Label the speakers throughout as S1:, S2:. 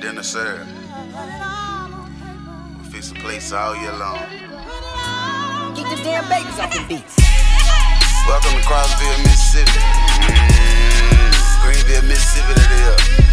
S1: dinner served. We fix the place all year long.
S2: Get the damn babies off the beats.
S1: Welcome to Crossville, Mississippi. Mm -hmm. Greenville, Mississippi, that is.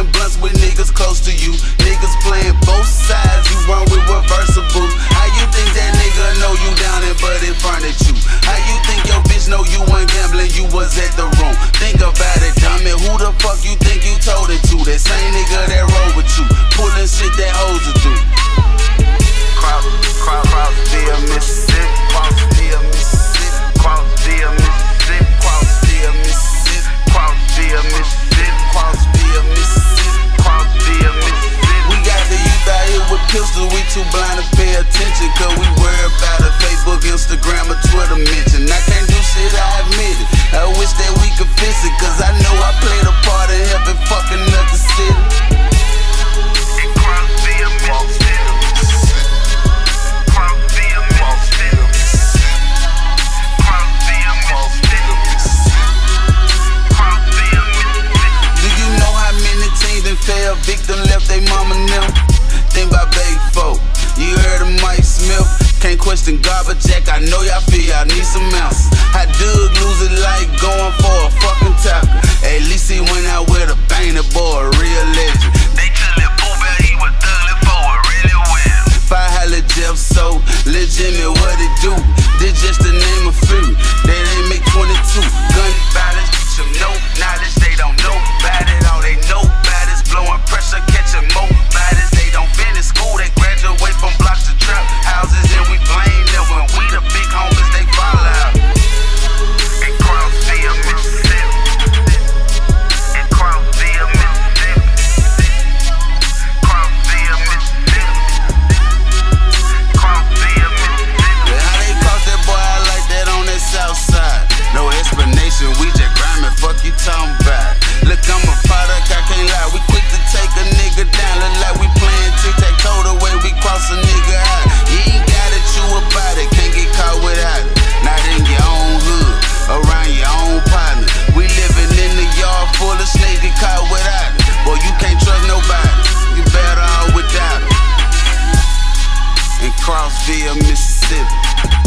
S1: smoking blunts with niggas close to you. Niggas too blind to pay attention, cause we worry about a Facebook, Instagram, or Twitter mention. I can't do shit, I admit it. I wish that we could fix it, cause I know I played a part in helping fucking up the city. Victim and garbage jack. I know y'all feel y'all need some ounces. I dug lose it like going for a fucking tackle. At least he went out. Crossville, Mississippi.